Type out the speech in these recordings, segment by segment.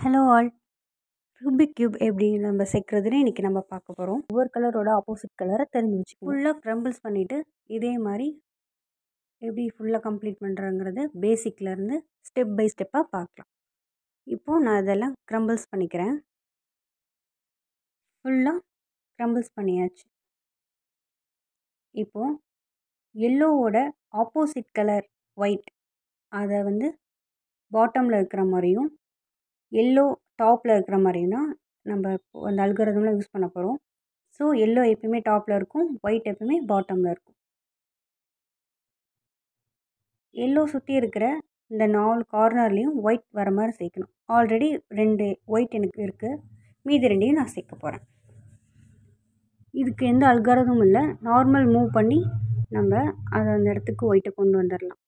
Hello all. Rubik cube எப்படி நம்ம சேர்க்குறதுன்னு இன்றைக்கி நம்ம பார்க்க போகிறோம் ஒவ்வொரு கலரோட ஆப்போசிட் கலரை தெரிஞ்சு வச்சு ஃபுல்லாக க்ரம்பிள்ஸ் பண்ணிவிட்டு இதே மாதிரி எப்படி ஃபுல்லாக கம்ப்ளீட் பண்ணுறங்கிறது பேசிக்லேருந்து ஸ்டெப் பை ஸ்டெப்பாக பார்க்கலாம். இப்போது நான் இதெல்லாம் க்ரம்பிள்ஸ் பண்ணிக்கிறேன். ஃபுல்லாக க்ரம்பிள்ஸ் பண்ணியாச்சு. இப்போது எல்லோவோட ஆப்போசிட் கலர் ஒயிட் அதை வந்து பாட்டமில் இருக்கிற மாதிரியும் எல்லோ டாப்பில் இருக்கிற மாதிரினா நம்ம அந்த அல்கரதம்லாம் யூஸ் பண்ண போகிறோம் ஸோ எல்லோ எப்பயுமே டாப்பில் இருக்கும் ஒயிட் எப்பயுமே பாட்டமில் இருக்கும். எல்லோ சுற்றி இருக்கிற இந்த நாலு கார்னர்லேயும் ஒயிட் வர மாதிரி சேர்க்கணும் ஆல்ரெடி ரெண்டு ஒயிட் எனக்கு இருக்குது மீதி ரெண்டையும் நான் சேர்க்க போகிறேன் இதுக்கு எந்த அல்காரதமும் இல்லை. நார்மல் மூவ் பண்ணி நம்ம அதை அந்த இடத்துக்கு ஒயிட்டை கொண்டு வந்துடலாம்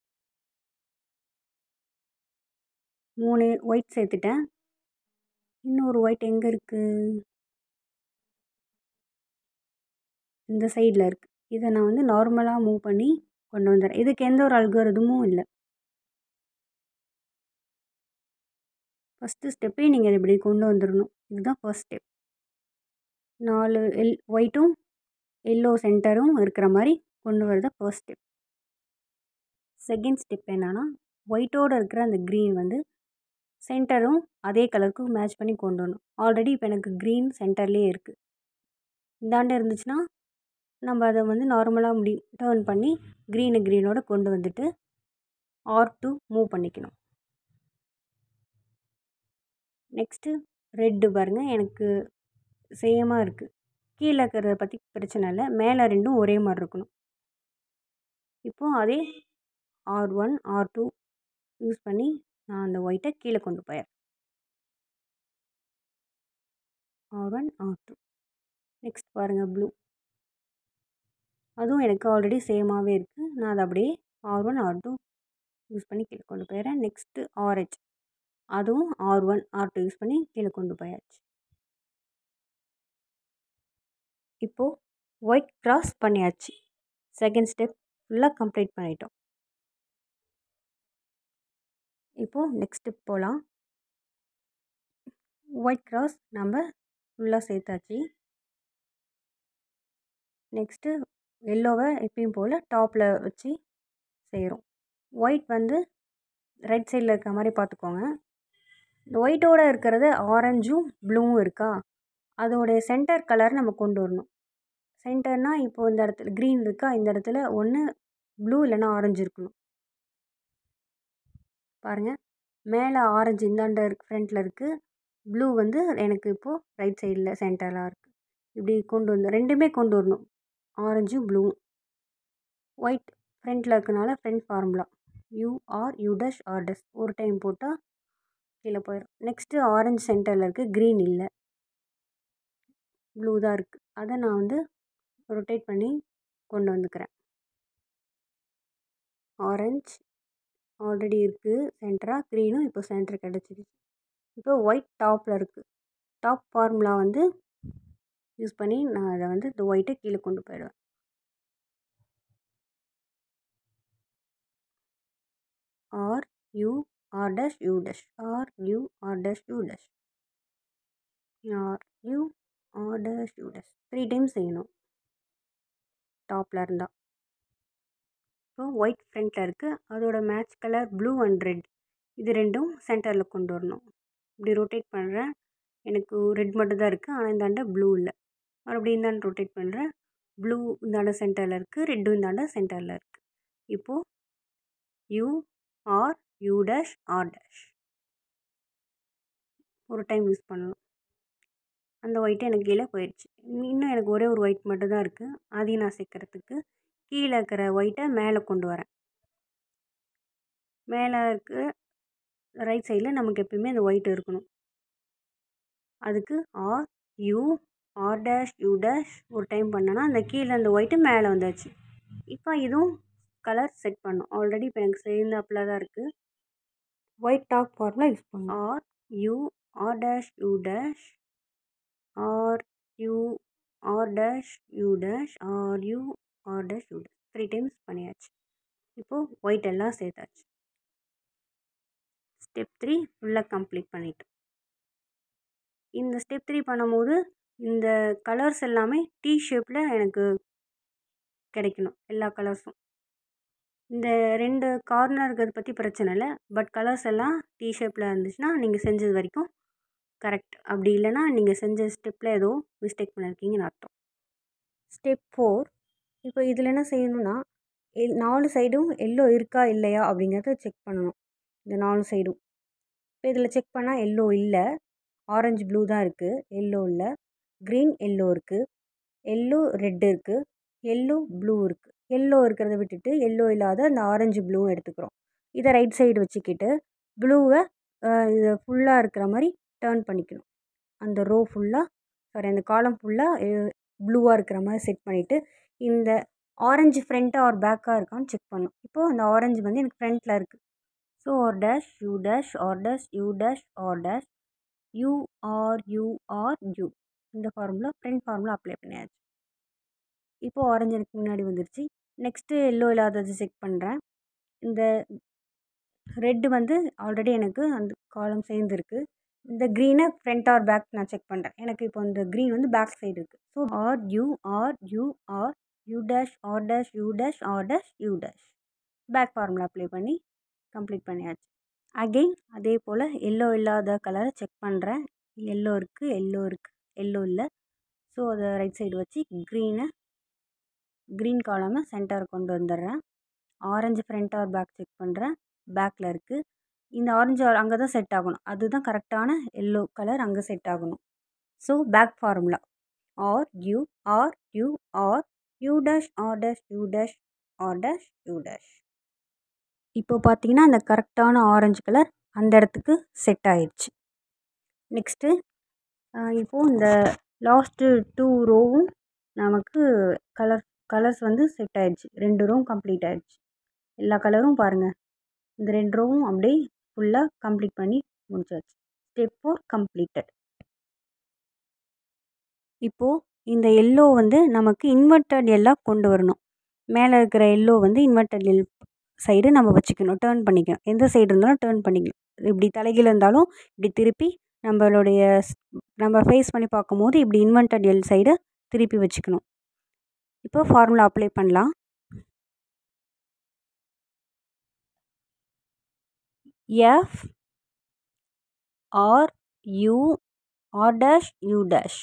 மூணு ஒயிட் சேர்த்துட்டேன். இன்னொரு ஒயிட் எங்கே இருக்குது இந்த சைடில் இருக்குது இதை நான் வந்து நார்மலாக மூவ் பண்ணி கொண்டு வந்துடுறேன். இதுக்கு எந்த ஒரு அழுகுறதுமும் இல்லை. ஃபஸ்ட்டு ஸ்டெப்பே நீங்கள் இப்படி கொண்டு வந்துடணும். இதுதான் ஃபர்ஸ்ட் ஸ்டெப் நாலு எல் ஒயிட்டும் எல்லோ சென்டரும் இருக்கிற மாதிரி கொண்டு வரது ஃபர்ஸ்ட் ஸ்டெப் செகண்ட் ஸ்டெப் என்னென்னா ஒயிட்டோடு இருக்கிற அந்த க்ரீன் வந்து சென்டரும் அதே கலருக்கு மேட்ச் பண்ணி கொண்டு வரணும். ஆல்ரெடி இப்போ எனக்கு க்ரீன் சென்டர்லேயே இருக்குது இந்தாண்ட இருந்துச்சுன்னா நம்ம அதை வந்து நார்மலாக முடி டேர்ன் பண்ணி க்ரீனை க்ரீனோட கொண்டு வந்துட்டு ஆர் டூ மூவ் பண்ணிக்கணும். நெக்ஸ்ட்டு ரெட்டு பாருங்கள் எனக்கு சேமாக இருக்குது கீழே இருக்கிறத பற்றி பிரச்சனை இல்லை மேலே ரெண்டும் ஒரே மாதிரி இருக்கணும். இப்போது அதே R one R two use பண்ணி நான் அந்த ஒயிட்டை கீழே கொண்டு போயிடுறேன் R one uh, R two next பாருங்கள் ப்ளூ அதுவும் எனக்கு ஆல்ரெடி சேமாகவே இருக்குது நான் அதை அப்படியே R one R two use பண்ணி கீழே கொண்டு போயிடுறேன் நெக்ஸ்ட்டு ஆரஞ்ச் அதுவும் R one R two use பண்ணி கீழே கொண்டு போயாச்சு. இப்போது ஒயிட் க்ராஸ் பண்ணியாச்சு. செகண்ட் ஸ்டெப் ஃபுல்லாக கம்ப்ளீட் பண்ணிட்டோம். இப்போது நெக்ஸ்ட்டு போகலாம் ஒயிட் க்ராஸ் நம்ம ஃபுல்லாக சேர்த்தாச்சு. நெக்ஸ்ட்டு எல்லோவை எப்பயும் போல் டாப்பில் வச்சு செய்கிறோம் ஒயிட் வந்து ரைட் சைடில் இருக்கிற மாதிரி பார்த்துக்கோங்க. இந்த ஒயிட்டோடு இருக்கிறது ஆரஞ்சும் ப்ளூவும் இருக்கா? அதோடைய சென்டர் கலர் நம்ம கொண்டு வரணும். சென்டர்னால் இப்போது இந்த இடத்துல க்ரீன் இருக்கா? இந்த இடத்துல ஒன்று ப்ளூ இல்லைன்னா ஆரஞ்சு இருக்கணும். பாருங்கள் மேலே ஆரஞ்சு இந்தாண்ட இருக்கு ஃப்ரண்ட்டில் இருக்குது ப்ளூ வந்து எனக்கு இப்போது ரைட் சைடில் சென்டராக இருக்குது இப்படி கொண்டு வந்து ரெண்டுமே கொண்டு வரணும். ஆரஞ்சும் ப்ளூவும் ஒயிட் ஃப்ரண்ட்டில் இருக்கனால front formula U R U dash R dash ஒரு டைம் போட்டால் கீழே போயிடும் நெக்ஸ்ட்டு ஆரஞ்சு சென்டரில் இருக்குது க்ரீன் இல்லை. ப்ளூ தான் இருக்குது அதை நான் வந்து ரொட்டேட் பண்ணி கொண்டு வந்துக்கிறேன். ஆரஞ்ச் ஆல்ரெடி இருக்குது சென்டராக க்ரீனும் இப்போ சென்டர் கிடச்சிருச்சு. இப்போ ஒயிட் டாப்பில் இருக்குது டாப் ஃபார்முலா வந்து யூஸ் பண்ணி நான் அதை வந்து இந்த ஒயிட்டை கீழே கொண்டு போயிடுவேன். R U R dash U dash. R U R dash U dash. R U R dash U dash. Three times செய்யணும். டாப்பில் இருந்தால் ஸோ ஒயிட் ஃப்ரண்ட்டில் இருக்குது அதோட match colour blue and red இது ரெண்டும் சென்டரில் கொண்டு வரணும். இப்படி ரொட்டேட் பண்ணுறேன் எனக்கு ரெட் மட்டும்தான் இருக்குது ஆனால் இந்தாண்ட ப்ளூ இல்லை. மறுபடியும் இந்தாண்ட ரொட்டேட் பண்ணுறேன் ப்ளூ இந்தாண்ட சென்டரில் இருக்குது ரெட்டும் இந்தாண்ட சென்டரில் இருக்குது இப்போது U R U dash R dash ஒரு டைம் யூஸ் பண்ணணும் அந்த ஒயிட்டு எனக்கு கீழே போயிடுச்சு இன்னும் எனக்கு ஒரே ஒரு ஒயிட் மட்டும்தான் இருக்குது அதையும் நான் சேர்க்குறதுக்கு கீழே இருக்கிற ஒயிட்டை மேலே கொண்டு வரேன். மேலே இருக்க ரைட் சைடில் நமக்கு எப்பயுமே அந்த ஒயிட் இருக்கணும். அதுக்கு R U R dash U dash ஒரு டைம் பண்ணேன்னா அந்த கீழே அந்த ஒயிட்டு மேலே வந்தாச்சு. இப்போ இதுவும் கலர் செட் பண்ணும். ஆல்ரெடி இப்போ எனக்கு சேர்ந்தாப்பில் தான் இருக்குது ஒயிட் டாப் ஃபார்முலா யூஸ் பண்ணும் R U R dash U dash R U R dash U dash R U R dash dash three times பண்ணியாச்சு. இப்போது ஒயிட் எல்லாம் சேர்த்தாச்சு. ஸ்டெப் த்ரீ ஃபுல்லாக கம்ப்ளீட் பண்ணிட்டோம். இந்த ஸ்டெப் த்ரீ பண்ணும்போது இந்த கலர்ஸ் எல்லாமே டீ ஷேப்பில் எனக்கு கிடைக்கணும் எல்லா கலர்ஸும் இந்த ரெண்டு கார்னர் இருக்கிறத பற்றி பிரச்சனை இல்லை பட் கலர்ஸ் எல்லாம் டீ ஷேப்பில் இருந்துச்சுன்னா நீங்கள் செஞ்சது வரைக்கும் கரெக்ட் அப்படி இல்லைன்னா நீங்கள் செஞ்ச ஸ்டெப்பில் ஏதோ மிஸ்டேக் பண்ணியிருக்கீங்கன்னு அர்த்தம். ஸ்டெப் ஃபோர் இப்போ இதில் என்ன செய்யணும்னா எல் நாலு சைடும் எல்லோ இருக்கா இல்லையா அப்படிங்கிறத செக் பண்ணணும். இந்த நாலு சைடும். இப்போ இதில் செக் பண்ணால் எல்லோ இல்லை. ஆரஞ்சு ப்ளூ தான் இருக்குது எல்லோ இல்லை. க்ரீன் எல்லோ இருக்குது எல்லோ ரெட் இருக்குது எல்லோ ப்ளூ இருக்குது எல்லோ இருக்கிறத விட்டுட்டு எல்லோ இல்லாத அந்த ஆரஞ்சு ப்ளூவும் எடுத்துக்கிறோம். இதை ரைட் சைடு வச்சுக்கிட்டு ப்ளூவை இது ஃபுல்லாக இருக்கிற மாதிரி டேர்ன் பண்ணிக்கணும். அந்த ரோ ஃபுல்லாக சாரி அந்த காலம் ஃபுல்லாக ப்ளூவாக இருக்கிற மாதிரி செட் பண்ணிவிட்டு இந்த ஆரஞ்சு ஃப்ரண்ட்டாக ஆர் பேக்காக இருக்கான்னு செக் பண்ணணும் இப்போது அந்த ஆரஞ்சு வந்து எனக்கு ஃப்ரண்ட்டில் இருக்குது so R dash U dash R dash U dash R dash U R U R U R U இந்த ஃபார்முலா ஃப்ரண்ட் ஃபார்முலா அப்ளை பண்ணியாச்சு. இப்போது ஆரஞ்சு எனக்கு முன்னாடி வந்துருச்சு. நெக்ஸ்ட்டு எல்லோ இல்லாதது செக் பண்ணுறேன் இந்த ரெட்டு வந்து ஆல்ரெடி எனக்கு அந்த காலம் சேர்ந்துருக்கு. இந்த க்ரீனை ஃப்ரண்ட் ஆர் பேக் நான் செக் பண்ணுறேன் எனக்கு இப்போ இந்த க்ரீன் வந்து பேக் சைடு இருக்குது so R U R U R U dash R dash U dash R dash U dash back formula apply பண்ணி கம்ப்ளீட் பண்ணியாச்சு. அகெயின் அதே போல் எல்லோ இல்லாத கலரை செக் பண்ணுறேன் எல்லோ இருக்குது எல்லோ இருக்குது எல்லோ இல்லை. ஸோ அதை ரைட் சைடு வச்சு க்ரீனை க்ரீன் காலமை சென்டர் கொண்டு வந்துடுறேன். Orange front R back check பண்ணுறேன் பேக்கில் இருக்குது இந்த ஆரஞ்சு அங்கே தான் செட் ஆகணும். அதுதான் கரெக்டான எல்லோ கலர் அங்கே செட் ஆகணும். So back formula R U R U R U dash R dash U dash R dash U dash இப்போ பார்த்தீங்கன்னா அந்த கரெக்டான ஆரஞ்சு கலர் அந்த இடத்துக்கு செட் ஆயிடுச்சு. நெக்ஸ்ட்டு இப்போது இந்த லாஸ்ட்டு டூ ரோவும் நமக்கு கலர் கலர்ஸ் வந்து செட் ஆயிடுச்சு. ரெண்டு ரோவும் கம்ப்ளீட் ஆயிடுச்சு. எல்லா கலரும் பாருங்கள் இந்த ரெண்டு ரோவும் அப்படியே ஃபுல்லாக கம்ப்ளீட் பண்ணி முடிச்சாச்சு. ஸ்டெப் ஃபோர் கம்ப்ளீட்டட் இப்போது இந்த எல்லோ வந்து நமக்கு இன்வெர்டட் எல்லாம் கொண்டு வரணும். மேலே இருக்கிற எல்லோ வந்து இன்வெர்டட் எல் சைடு நம்ம வச்சுக்கணும். டேர்ன் பண்ணிக்கணும். எந்த சைடு இருந்தாலும் டேர்ன் பண்ணிக்கணும் இப்படி தலைகீழ இருந்தாலும் இப்படி திருப்பி நம்மளுடைய நம்ம ஃபேஸ் பண்ணி பார்க்கும்போது இப்படி இன்வெர்டட் எல் சைடு திருப்பி வச்சுக்கணும். இப்போ ஃபார்முலா அப்ளை பண்ணலாம். F R U R dash U dash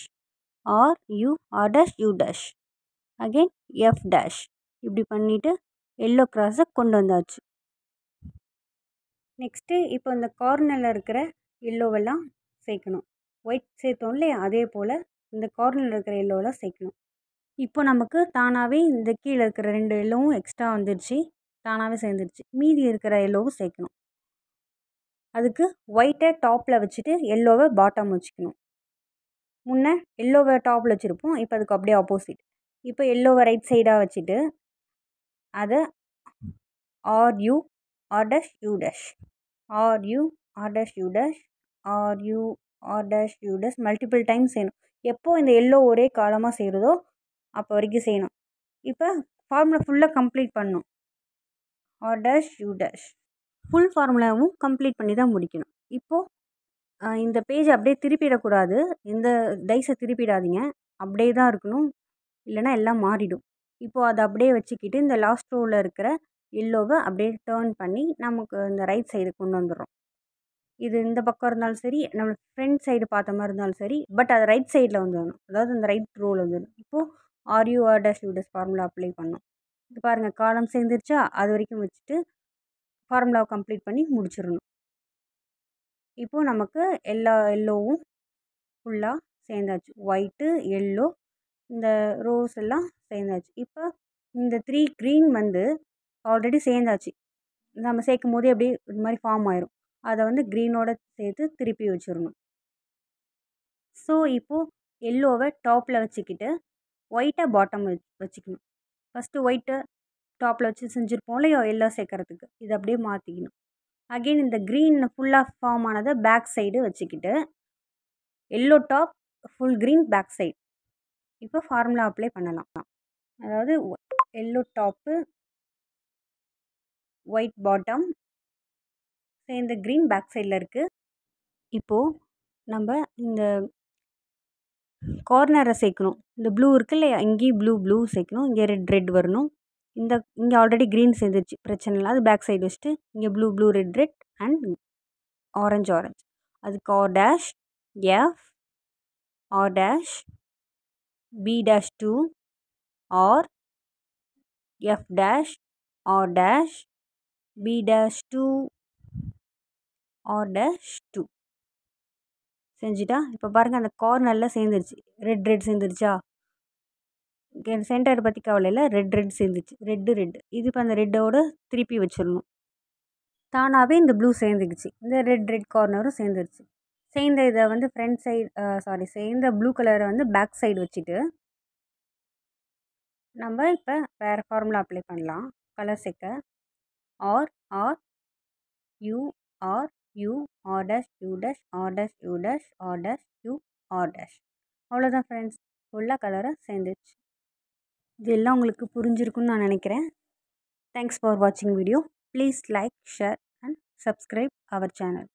R U R dash U dash. Again F dash. இப்படி பண்ணிவிட்டு எல்லோ கிராஸை கொண்டு வந்தாச்சு. நெக்ஸ்ட்டு இப்போ இந்த கார்னரில் இருக்கிற எல்லோவெல்லாம் சேர்க்கணும். ஒயிட் சேர்த்தோம் இல்லையா அதே போல் இந்த கார்னரில் இருக்கிற எல்லோவெல்லாம் சேர்க்கணும். இப்போ நமக்கு தானாகவே இந்த கீழே இருக்கிற ரெண்டு எல்லோவும் எக்ஸ்ட்ரா வந்துடுச்சு தானாகவே சேர்ந்துடுச்சு மீதி இருக்கிற எல்லோவும் சேர்க்கணும். அதுக்கு ஒயிட்டை டாப்பில் வச்சுட்டு எல்லோவை பாட்டம் வச்சுக்கணும். முன்னே எல்லோவை டாப்பில் வச்சுருப்போம். இப்போ அதுக்கு அப்படியே ஆப்போசிட் இப்போ எல்லோவை ரைட் சைடாக வச்சுட்டு அதை R U R dash U dash R U R dash U dash R U R dash U dash multiple time செய்யணும். எப்போ இந்த எல்லோ ஒரே காலமாக செய்கிறதோ அப்போ வரைக்கும் செய்யணும். இப்போ ஃபார்முலா ஃபுல்லாக கம்ப்ளீட் பண்ணும் R dash U dash full ஃபார்முலாவும் complete பண்ணி தான் முடிக்கணும். இப்போது இந்த பேஜ் அப்படியே திருப்பிடக்கூடாது. இந்த டைஸை திருப்பிடாதீங்க. அப்படியே தான் இருக்கணும். இல்லைனா எல்லாம் மாறிடும். இப்போது அதை அப்படியே வச்சுக்கிட்டு இந்த லாஸ்ட் ரோவில் இருக்கிற எல்லோவை அப்படியே டேர்ன் பண்ணி நமக்கு இந்த ரைட் சைடு கொண்டு வந்துடுறோம். இது இந்த பக்கம் இருந்தாலும் சரி நம்ம ஃப்ரண்ட் சைடு பார்த்த மாதிரி இருந்தாலும் சரி பட் அது ரைட் சைடில் வந்துடணும் அதாவது இந்த ரைட் ரோவில் வந்துடணும் இப்போது R U R dash U formula apply பண்ணோம். இது பாருங்கள் காலம் சேர்ந்துருச்சா? அது வரைக்கும் வச்சுட்டு ஃபார்முலாவை கம்ப்ளீட் பண்ணி முடிச்சிடணும். இப்போது நமக்கு எல்லா எல்லோவும் ஃபுல்லாக சேர்ந்தாச்சு. ஒயிட்டு எல்லோ இந்த ரோஸ் எல்லாம் சேர்ந்தாச்சு. இப்போ இந்த த்ரீ க்ரீன் வந்து ஆல்ரெடி சேர்ந்தாச்சு. நம்ம சேர்க்கும் போதே அப்படியே இது மாதிரி ஃபார்ம் ஆயிரும். அதை வந்து க்ரீனோட சேர்த்து திருப்பி வச்சிடணும். ஸோ இப்போது எல்லோவை டாப்பில் வச்சுக்கிட்டு ஒயிட்டை பாட்டம் வச்சுக்கணும். ஃபஸ்ட்டு ஒயிட்டை டாப்பில் வச்சு செஞ்சுருப்போம் இல்லையோ? எல்லாம் சேர்க்கறதுக்கு. இதை அப்படியே மாற்றிக்கணும் அகெயின் இந்த க்ரீன் ஃபுல்லாக ஃபார்ம் ஆனதை பேக் சைடு வச்சுக்கிட்டு yellow top full green back side இப்போ ஃபார்முலா அப்ளை பண்ணலாம். அதாவது எல்லோ டாப்பு ஒயிட் பாட்டம் சேர்ந்த க்ரீன் பேக் சைடில் இருக்குது இப்போது நம்ம இந்த கார்னரை சேர்க்கணும். இந்த ப்ளூ இருக்கு இல்லையா? இங்கேயும் ப்ளூ ப்ளூ சேர்க்கணும். இங்கே ரெட் ரெட் வரணும். இந்த இங்கே ஆல்ரெடி க்ரீன் சேர்ந்துருச்சு. பிரச்சனை இல்லை. அது பேக் சைடு வச்சுட்டு இங்கே blue blue red red and orange orange அதுக்கு R dash F R dash B dash two R F dash R dash B dash two R dash two செஞ்சுட்டா? இப்போ பாருங்கள் அந்த கார் நல்லா சேர்ந்துருச்சு. Red red சேர்ந்துருச்சா? சென்டர் பற்றி கவலை இல்லை. ரெட் ரெட் சேர்ந்துச்சு. ரெட்டு ரெட்டு இது இப்போ அந்த ரெட்டோட திருப்பி வச்சிடணும் தானாகவே இந்த ப்ளூ சேர்ந்துக்குச்சு. இந்த ரெட் ரெட் கார்னரும் சேர்ந்துருச்சு. சேர்ந்த இதை வந்து ஃப்ரண்ட் சைடு சாரி சேர்ந்த ப்ளூ கலரை வந்து பேக் சைடு வச்சுட்டு நம்ம இப்போ வேறு ஃபார்முலா அப்ளை பண்ணலாம். கலர் சேர்க்க R R U R U R dash U dash R dash U dash R dash U R dash அவ்வளோதான் ஃப்ரெண்ட்ஸ் ஃபுல்லாக கலரை சேர்ந்துச்சு இது எல்லாம் உங்களுக்கு புரிஞ்சிருக்குன்னு நான் நினைக்கிறேன். தேங்க்ஸ் ஃபார் வாட்சிங் video please like share and subscribe our channel